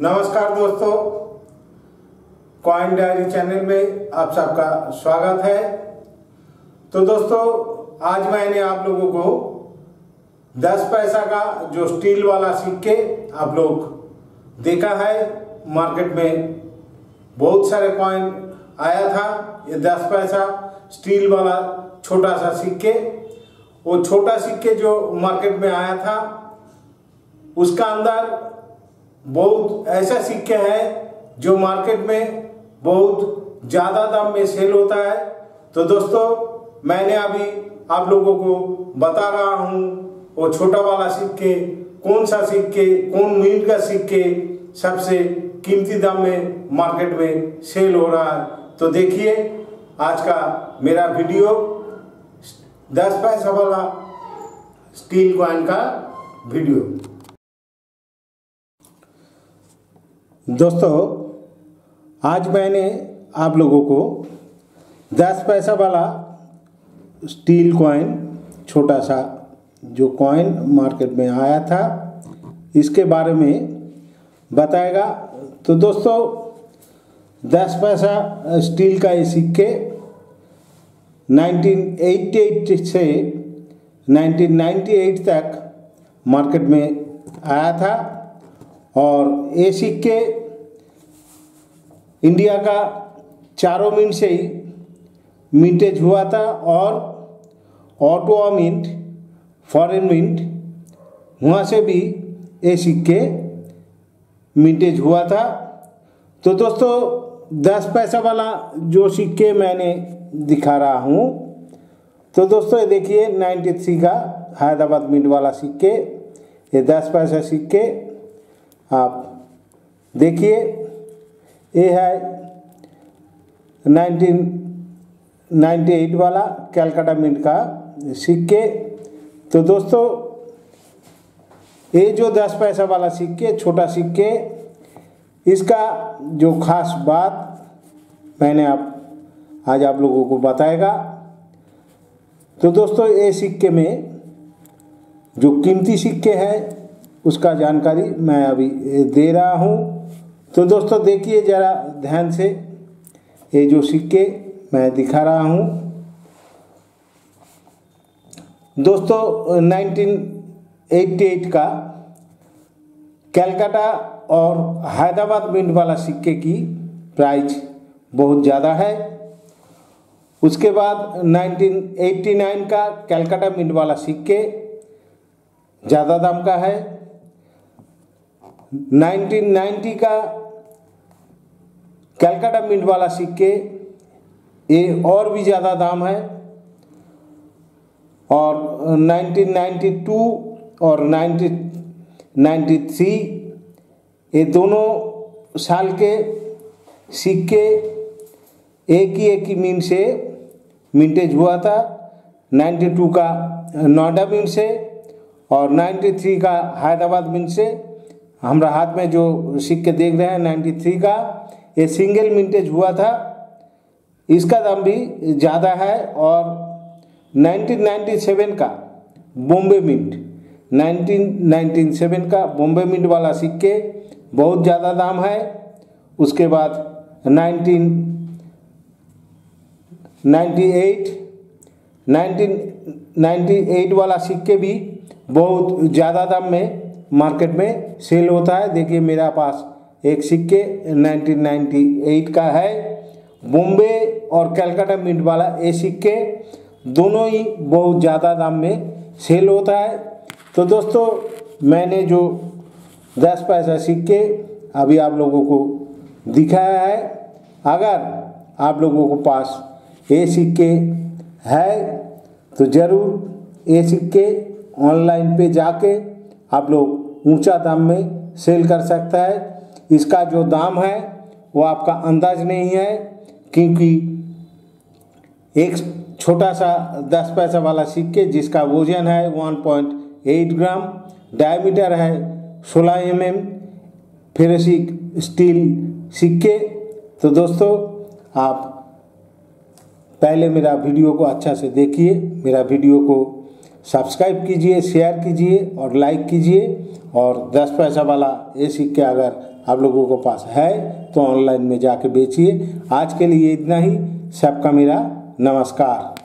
नमस्कार दोस्तों coin diary channel में आप सबका स्वागत है। तो दोस्तों, आज मैंने आप लोगों को दस पैसा का जो स्टील वाला सिक्के आप लोग देखा है, मार्केट में बहुत सारे कॉइन आया था। ये दस पैसा स्टील वाला छोटा सा सिक्के, वो छोटा सिक्के जो मार्केट में आया था, उसका अंदर बहुत ऐसा सिक्के हैं जो मार्केट में बहुत ज़्यादा दाम में सेल होता है। तो दोस्तों, मैंने अभी आप लोगों को बता रहा हूँ, वो छोटा वाला सिक्के, कौन सा सिक्के, कौन मिनट का सिक्के सबसे कीमती दाम में मार्केट में सेल हो रहा है। तो देखिए, आज का मेरा वीडियो दस पैसा वाला स्टील कॉइन का वीडियो। दोस्तों, आज मैंने आप लोगों को दस पैसा वाला स्टील कॉइन, छोटा सा जो कॉइन मार्केट में आया था, इसके बारे में बताएगा। तो दोस्तों, दस पैसा स्टील का ये सिक्के 1988 से 1998 तक मार्केट में आया था। और ये सिक्के इंडिया का चारों मिनट से ही मिंटेज हुआ था और ऑटो मिंट फॉरेन मिंट वहाँ से भी ये सिक्के मिंटेज हुआ था। तो दोस्तों, दस पैसा वाला जो सिक्के मैंने दिखा रहा हूँ तो दोस्तों ये देखिए नाइन्टी थ्री का हैदराबाद मिंट वाला सिक्के ये दस पैसा सिक्के आप देखिए, ये है नाइनटीन नाइन्टी एट वाला कैलकाटा मिंट का सिक्के। तो दोस्तों, ये जो दस पैसा वाला सिक्के, छोटा सिक्के, इसका जो खास बात मैंने आप, आज आप लोगों को बताएगा। तो दोस्तों, ये सिक्के में जो कीमती सिक्के हैं उसका जानकारी मैं अभी दे रहा हूँ। तो दोस्तों, देखिए ज़रा ध्यान से, ये जो सिक्के मैं दिखा रहा हूँ। दोस्तों 1988 का कैलकाटा और हैदराबाद मिंट वाला सिक्के की प्राइस बहुत ज़्यादा है। उसके बाद 1989 का कैलकाटा मिंट वाला सिक्के ज़्यादा दाम का है। 1990 का कैलकाटा मिंट वाला सिक्के ये और भी ज़्यादा दाम है। और 1992 और 1993 ये दोनों साल के सिक्के एक ही एक ही मिनट से मिंटेज हुआ था। 92 का नोएडा मिंट से और 93 का हैदराबाद मिंट से हमारा हाथ में जो सिक्के देख रहे हैं 93 का, ये सिंगल मिंटेज हुआ था। इसका दाम भी ज़्यादा है और 1997 का बॉम्बे मिंट 1997 का बॉम्बे मिंट वाला सिक्के बहुत ज़्यादा दाम है। उसके बाद 1998 1998 वाला सिक्के भी बहुत ज़्यादा दाम में मार्केट में सेल होता है। देखिए मेरा पास एक सिक्के 1998 का है। बॉम्बे और कैलकाटा मिंट वाला ये सिक्के, दोनों ही बहुत ज़्यादा दाम में सेल होता है। तो दोस्तों, मैंने जो दस पैसा सिक्के अभी आप लोगों को दिखाया है। अगर आप लोगों को पास ये सिक्के है तो ज़रूर ये सिक्के ऑनलाइन पे जाके आप लोग ऊँचा दाम में सेल कर सकता है। इसका जो दाम है, वो आपका अंदाज नहीं है, क्योंकि एक छोटा सा दस पैसा वाला सिक्के जिसका वज़न है one point eight gram, diameter है सोलह एम एम, फेरेसिक स्टील सिक्के। तो दोस्तों, आप पहले मेरा वीडियो को अच्छा से देखिए, मेरा वीडियो को सब्सक्राइब कीजिए शेयर कीजिए और लाइक कीजिए। और दस पैसा वाला ये सिक्के अगर आप लोगों को पास है तो ऑनलाइन में जाके बेचिए। आज के लिए इतना ही। सबका मेरा नमस्कार।